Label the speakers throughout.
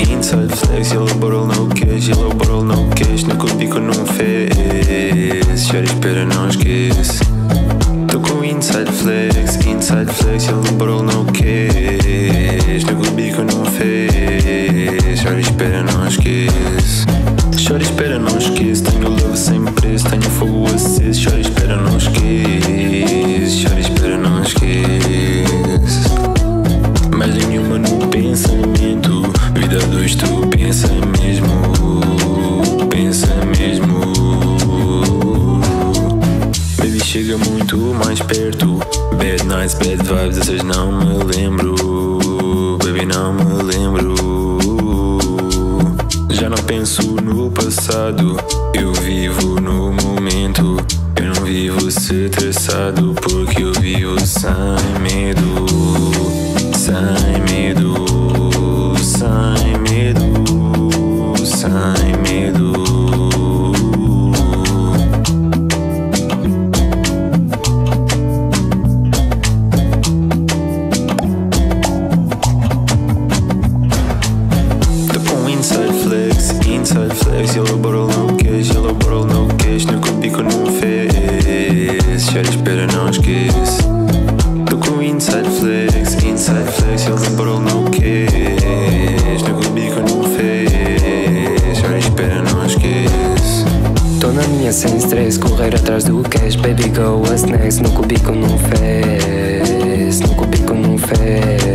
Speaker 1: Inside os legs, yellow bottle no cash, Yellow bottle no queijo, no o bico não fez Já espera, não esquece Tô com inside flex, inside flex. Eu bottle no queijo No que o bico não fez Já espera, não esquece Chora, espera, não esquece Tenho love sem preço, tenho fogo aceso Chora, espera, não esquece Chora, espera bad vibes, essas não me lembro. Baby, não me lembro. Já não penso no passado, eu vivo no momento. Eu não vivo estressado, porque eu vivo sem medo. Inside é flex, Yellow bottle, no queijo Yellow bottle, no queijo Nem com bico, fez. Já espera, não esquece. Tô com inside flex Inside flex Yellow bottle, no queijo Nem com bico, nem fez. Já espera, não esquece.
Speaker 2: Tô na minha sem stress Correr atrás do cash Baby, go, what's next? No cubico, não fez No cubico, não fez.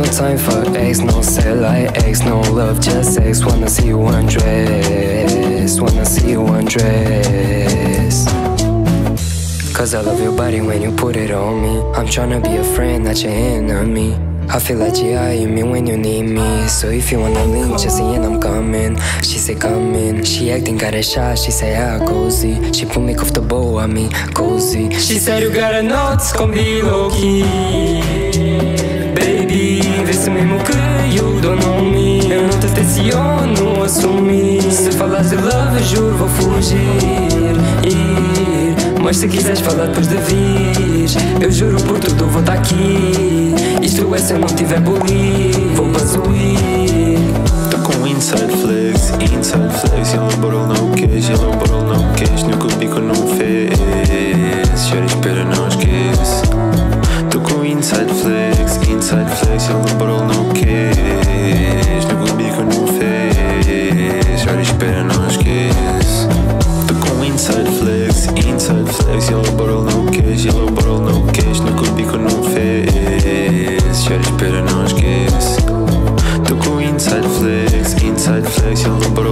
Speaker 2: no time for ex, no satellite ex, no love, just ex. Wanna see you undress, wanna see you undress. Cause I love your body when you put it on me. I'm tryna be a friend, not your enemy. I feel like yeah, you mean when you need me. So if you wanna link, just say I'm coming. She say coming. She acting kinda shy. She say ah cozy. She put me comfortable, I mean cozy. She said you gotta nuts, gon' be low key. Baby, vê se mesmo que you don't know me. Eu não te tenciono assumir. Se falas de love, eu juro vou fugir. Ir. Mas se quiseres falar depois de vir Eu juro por tudo vou estar tá aqui Isto é se eu não tiver boli Vou bazuir
Speaker 1: Tô com inside flex, inside flex Yellow bottle no cash, yellow bottle no cash No que o Esse é o meu bro, não quis Não comigo que não fez. Olha, espera, não esquece Tô com inside flex, inside flex. Yellow é bro, não quis, yellow é bro, não quis. Não comigo que não fez. Olha, espera, não esquece Tô com inside flex, inside flex. Yellow é bro,